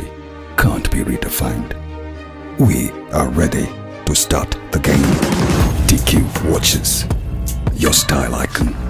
Can't be redefined. We are ready to start the game. DQ Watches, your style icon.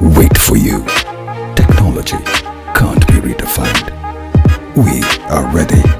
Wait for you. Technology can't be redefined. We are ready